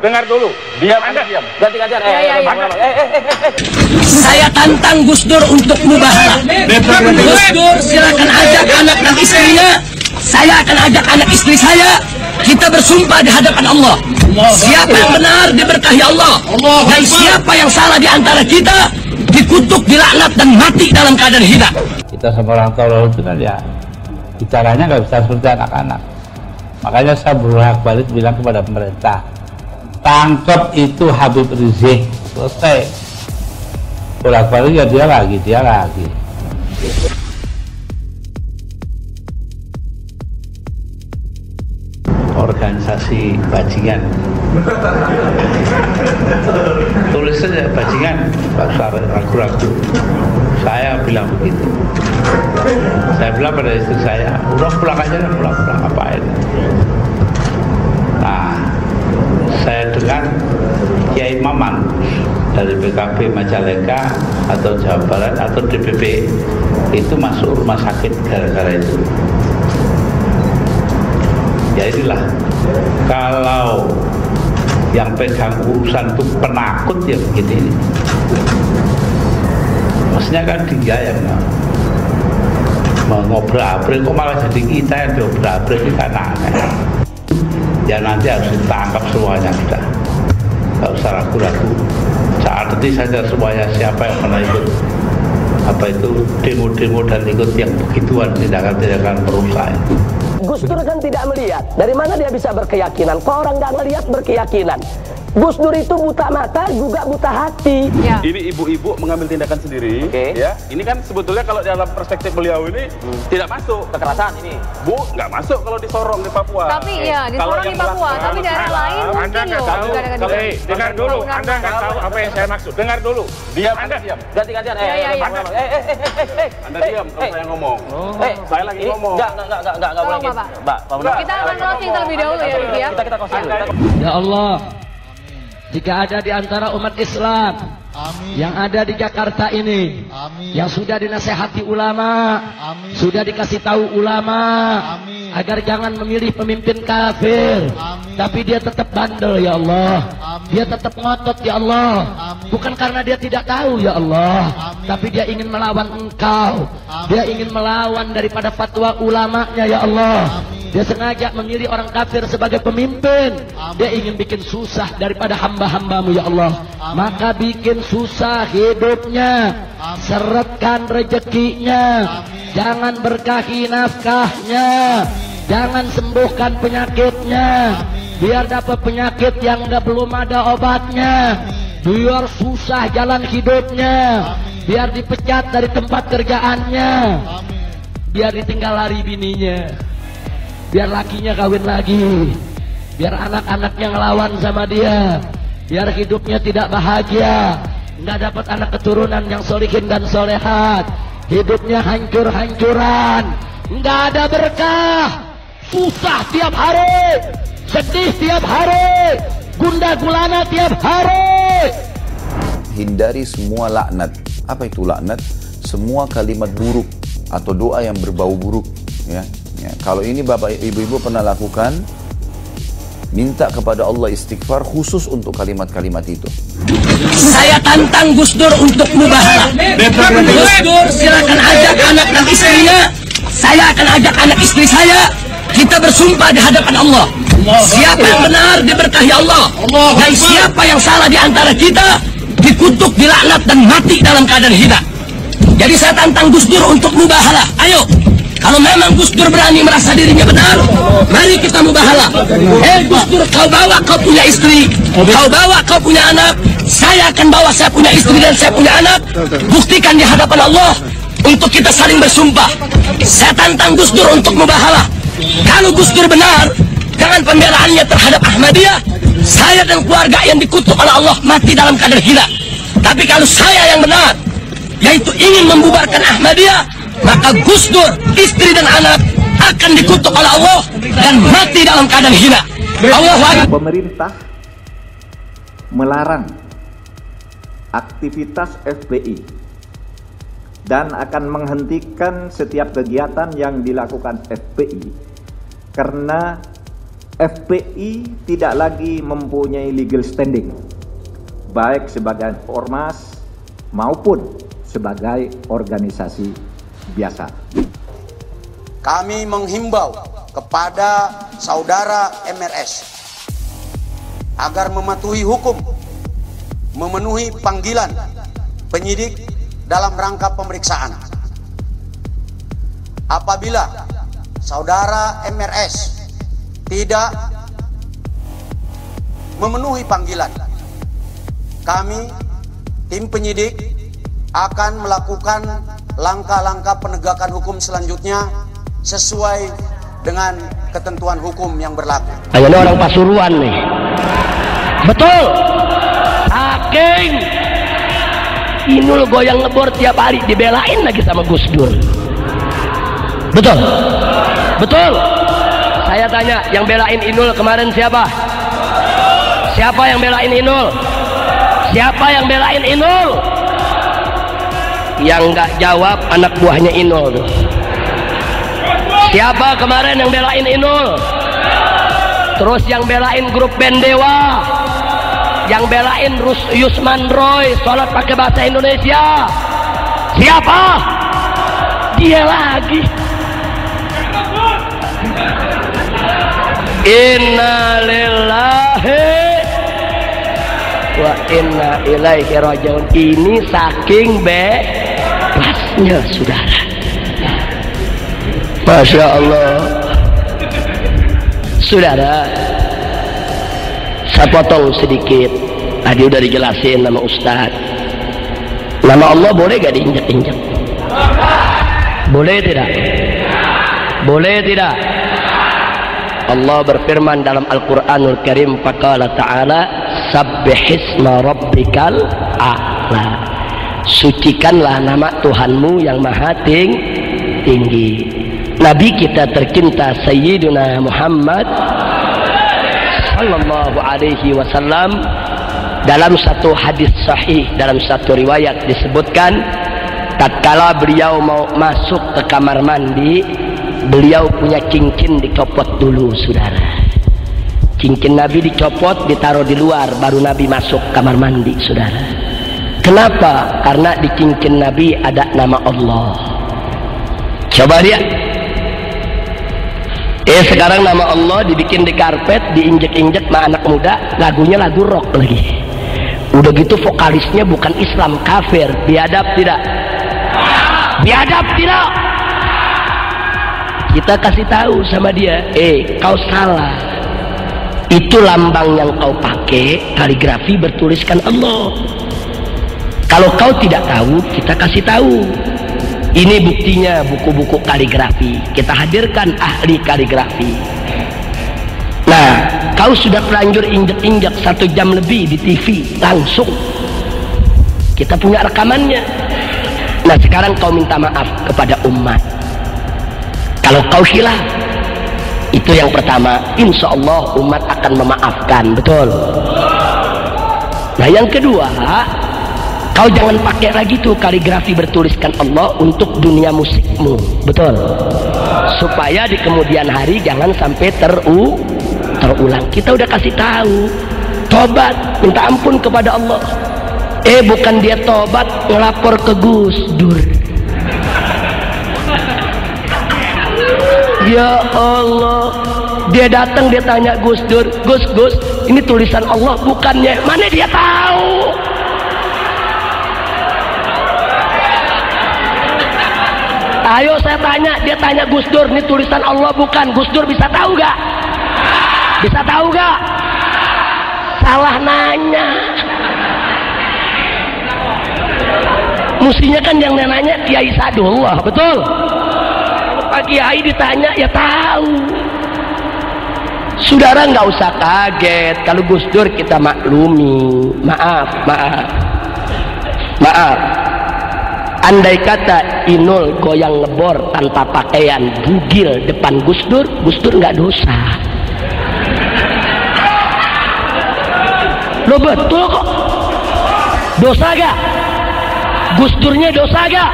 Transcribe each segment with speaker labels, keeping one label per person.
Speaker 1: Dengar dulu.
Speaker 2: Diam,
Speaker 1: Anda
Speaker 2: diam.
Speaker 3: Ganti gantian. Eh,
Speaker 4: Ya, ya,
Speaker 3: eh,
Speaker 4: ya.
Speaker 3: eh, eh, eh, eh.
Speaker 5: Saya tantang Gus Dur untuk mubahalah. Gus Dur silakan ajak anak dan istrinya. Saya akan ajak anak istri saya. Kita bersumpah di hadapan Allah. Siapa yang benar diberkahi Allah. Dan siapa yang salah di antara kita dikutuk, dilaknat dan mati dalam keadaan hina.
Speaker 2: Kita sama orang tua itu kan ya bicaranya nggak bisa seperti anak-anak. Makanya saya berulang balik bilang kepada pemerintah, tangkap itu Habib Rizik selesai. Bolak balik ya dia lagi, dia lagi. Organisasi bajingan. Tulis saja bajingan, Sarah ragu-ragu. Saya bilang begitu. Saya bilang pada istri saya, udah pulang aja pulang pulang ngapain? Saya dengar Kiai Maman dari PKB Majalengka atau Jawa Barat atau DPP itu masuk rumah sakit gara-gara itu. Ya inilah kalau yang pegang urusan itu penakut ya begini ini. Maksudnya kan dia yang mengobrak-abrik kok malah jadi kita yang diobrak-abrik ini kan aneh ya nanti harus ditangkap semuanya sudah nggak usah ragu-ragu saat ini saja semuanya siapa yang pernah ikut apa itu demo-demo dan ikut yang begituan tindakan-tindakan perusahaan itu
Speaker 3: Gus Dur kan tidak melihat. Dari mana dia bisa berkeyakinan? Kok orang nggak ngelihat berkeyakinan? Gus Dur itu buta mata juga buta hati.
Speaker 4: Ya.
Speaker 1: Ini ibu-ibu mengambil tindakan sendiri,
Speaker 3: Oke.
Speaker 1: ya. Ini kan sebetulnya kalau dalam perspektif beliau ini tidak masuk.
Speaker 3: Kekerasan ini.
Speaker 1: Bu, nggak masuk kalau di Sorong di Papua.
Speaker 4: Tapi ya, di
Speaker 1: Kalau
Speaker 4: Sorong
Speaker 1: yang
Speaker 4: di Papua, tapi daerah lain
Speaker 1: Anda
Speaker 4: mungkin
Speaker 1: nggak
Speaker 4: loh.
Speaker 1: tahu. Kalau, eh, dengar dulu, Anda nggak tahu apa yang saya maksud. Dengar dulu.
Speaker 2: diam
Speaker 1: Anda
Speaker 2: diam
Speaker 3: Ganti gantian. Eh,
Speaker 4: Ya, ya,
Speaker 3: eh,
Speaker 4: ya.
Speaker 3: eh, eh, eh, eh, eh, eh.
Speaker 1: Anda diam kalau
Speaker 3: eh,
Speaker 1: saya ngomong.
Speaker 3: Eh,
Speaker 1: Saya lagi ngomong.
Speaker 3: Enggak, enggak, enggak, enggak, enggak, boleh
Speaker 4: Tolong,
Speaker 3: gitu. Mbak, Pak.
Speaker 4: Kita akan closing terlebih dahulu ya, Rifki ya.
Speaker 3: Kita kita closing
Speaker 5: Ya Allah, jika ada di antara umat Islam
Speaker 6: Amin.
Speaker 5: yang ada di Jakarta ini,
Speaker 6: Amin.
Speaker 5: yang sudah dinasehati ulama,
Speaker 6: Amin.
Speaker 5: sudah dikasih tahu ulama,
Speaker 6: Amin.
Speaker 5: agar jangan memilih pemimpin kafir,
Speaker 6: Amin.
Speaker 5: tapi dia tetap bandel ya Allah,
Speaker 6: Amin.
Speaker 5: dia tetap ngotot ya Allah,
Speaker 6: Amin.
Speaker 5: bukan karena dia tidak tahu ya Allah,
Speaker 6: Amin.
Speaker 5: tapi dia ingin melawan engkau,
Speaker 6: Amin.
Speaker 5: dia ingin melawan daripada fatwa ulamanya ya Allah.
Speaker 6: Amin.
Speaker 5: Dia sengaja memilih orang kafir sebagai pemimpin.
Speaker 6: Amin.
Speaker 5: Dia ingin bikin susah daripada hamba-hambamu ya Allah.
Speaker 6: Amin.
Speaker 5: Maka bikin susah hidupnya.
Speaker 6: Amin.
Speaker 5: Seretkan rezekinya.
Speaker 6: Amin.
Speaker 5: Jangan berkahi nafkahnya. Jangan sembuhkan penyakitnya. Biar dapat penyakit yang belum ada obatnya. Biar susah jalan hidupnya. Biar dipecat dari tempat kerjaannya.
Speaker 6: Amin.
Speaker 5: Biar ditinggal lari bininya biar lakinya kawin lagi. Biar anak-anaknya ngelawan sama dia. Biar hidupnya tidak bahagia. Nggak dapat anak keturunan yang solihin dan solehat. Hidupnya hancur-hancuran. Nggak ada berkah. Susah tiap hari. Sedih tiap hari. Gunda gulana tiap hari.
Speaker 7: Hindari semua laknat. Apa itu laknat? Semua kalimat buruk atau doa yang berbau buruk. Ya, ya. Kalau ini bapak ibu-ibu pernah lakukan, minta kepada Allah istighfar khusus untuk kalimat-kalimat itu.
Speaker 5: Saya tantang Gus Dur untuk mubahalah. Gus Dur silakan ajak anak dan istrinya. Saya akan ajak anak istri saya. Kita bersumpah di hadapan Allah. Siapa yang benar diberkahi Allah. Dan siapa yang salah di antara kita dikutuk, dilaknat dan mati dalam keadaan hina. Jadi saya tantang Gus Dur untuk mubahalah. Ayo. Kalau memang Gus Dur berani merasa dirinya benar, mari kita mubahalah. Hei Gus Dur, kau bawa kau punya istri, kau bawa kau punya anak, saya akan bawa saya punya istri dan saya punya anak. Buktikan di hadapan Allah untuk kita saling bersumpah. Saya tantang Gus Dur untuk mubahalah. Kalau Gus Dur benar dengan pembelaannya terhadap Ahmadiyah, saya dan keluarga yang dikutuk oleh Allah mati dalam keadaan hina. Tapi kalau saya yang benar, yaitu ingin membubarkan Ahmadiyah, maka Gus Dur, istri dan anak akan dikutuk oleh Allah dan mati dalam keadaan hina. Allah
Speaker 8: pemerintah melarang aktivitas FPI dan akan menghentikan setiap kegiatan yang dilakukan FPI karena FPI tidak lagi mempunyai legal standing baik sebagai ormas maupun sebagai organisasi biasa.
Speaker 6: Kami menghimbau kepada saudara MRS agar mematuhi hukum, memenuhi panggilan penyidik dalam rangka pemeriksaan. Apabila saudara MRS tidak memenuhi panggilan, kami tim penyidik akan melakukan langkah-langkah penegakan hukum selanjutnya sesuai dengan ketentuan hukum yang berlaku.
Speaker 3: Ayo ini orang Pasuruan nih. Betul. Saking Inul goyang ngebor tiap hari dibelain lagi sama Gus Dur. Betul. Betul. Saya tanya, yang belain Inul kemarin siapa? Siapa yang belain Inul? Siapa yang belain Inul? Yang nggak jawab anak buahnya Inul tuh. Siapa kemarin yang belain Inul? Terus yang belain grup band Dewa. Yang belain Rus Yusman Roy sholat pakai bahasa Indonesia. Siapa? Dia lagi. Innalillahi wa inna ilaihi rajiun. Ini saking bebasnya saudara. Masya Allah. Saudara Saya potong sedikit. Tadi udah dijelasin nama Ustaz. Nama Allah boleh gak diinjak-injak? Boleh tidak? Boleh tidak? Allah berfirman dalam Al-Quranul Karim Faqala ta'ala Sabbihisma rabbikal a'la Sucikanlah nama Tuhanmu yang maha ting tinggi. Nabi kita tercinta Sayyiduna Muhammad sallallahu alaihi wasallam. Dalam satu hadis sahih dalam satu riwayat disebutkan tatkala beliau mau masuk ke kamar mandi beliau punya cincin dicopot dulu saudara. Cincin Nabi dicopot ditaruh di luar baru Nabi masuk kamar mandi saudara kenapa karena di cincin Nabi ada nama Allah coba lihat Eh sekarang nama Allah dibikin di karpet, diinjek-injek sama anak muda, lagunya lagu rock lagi. Udah gitu vokalisnya bukan Islam, kafir, biadab tidak? Biadab tidak? Kita kasih tahu sama dia, eh kau salah. Itu lambang yang kau pakai, kaligrafi bertuliskan Allah. Kalau kau tidak tahu, kita kasih tahu. Ini buktinya buku-buku kaligrafi. Kita hadirkan ahli kaligrafi. Nah, kau sudah terlanjur injek-injek satu jam lebih di TV langsung. Kita punya rekamannya. Nah, sekarang kau minta maaf kepada umat. Kalau kau hilang, itu yang pertama. Insya Allah umat akan memaafkan. Betul. Nah, yang kedua, Kau jangan pakai lagi tuh kaligrafi bertuliskan Allah untuk dunia musikmu. Betul. Supaya di kemudian hari jangan sampai teru terulang. Kita udah kasih tahu. Tobat, minta ampun kepada Allah. Eh bukan dia tobat ngelapor ke Gus Dur. Ya Allah, dia datang dia tanya Gus Dur, Gus Gus, ini tulisan Allah bukannya? Mana dia tahu? Ayo saya tanya, dia tanya Gus Dur, ini tulisan Allah bukan. Gus Dur bisa tahu gak? Bisa tahu gak? Salah nanya. Mestinya kan yang nanya Kiai Sadullah, betul? Pak Kiai ditanya ya tahu. Saudara nggak usah kaget kalau Gus Dur kita maklumi. Maaf, maaf. Maaf. Andai kata Inul goyang ngebor tanpa pakaian bugil depan Gus Dur, Gus Dur nggak dosa. Lo betul kok. Dosa gak? Gus Durnya dosa gak?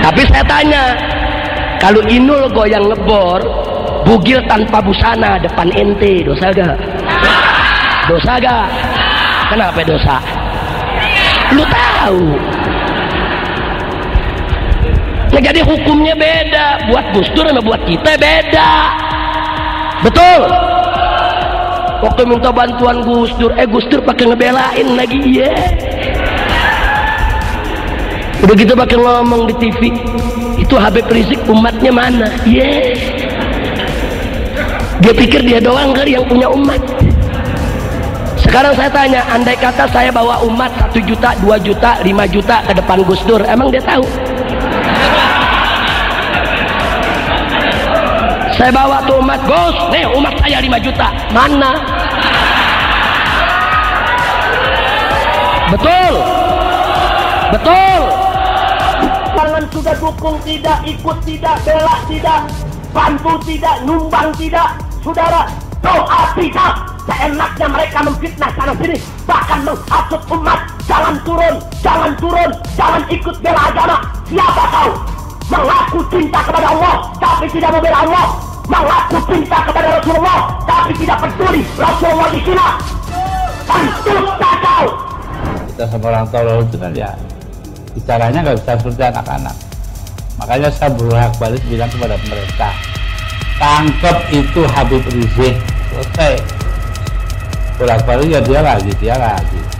Speaker 3: Tapi saya tanya, kalau inul goyang ngebor bugil tanpa busana depan ente dosa gak dosa gak kenapa dosa lu tahu. Nah, jadi hukumnya beda. Buat Gus Dur sama buat kita beda. Betul. Waktu minta bantuan Gus Dur eh Gus Dur pakai ngebelain lagi iya. Udah gitu pakai ngomong di TV itu Habib Rizik umatnya mana? Iya. Dia pikir dia doang kali yang punya umat sekarang saya tanya andai kata saya bawa umat satu juta dua juta lima juta ke depan Gus Dur emang dia tahu? Saya bawa tuh umat Gus. Nih umat saya 5 juta. Mana? Betul. Betul. Jangan sudah dukung tidak ikut tidak bela tidak bantu tidak nyumbang tidak saudara. Doa tidak seenaknya mereka memfitnah sana sini. Bahkan menghasut umat. Jangan turun jangan turun jangan ikut bela agama. Siapa kau mengaku cinta kepada Allah tapi tidak membela Allah. Mengaku cinta kepada Rasulullah tapi tidak peduli Rasulullah di sini tentu kau
Speaker 2: kita sama orang tua lalu itu kan ya bicaranya nggak bisa seperti anak-anak. Makanya saya berhak balik bilang kepada pemerintah tangkap itu Habib Rizik. Selesai bolak balik ya dia lagi dia lagi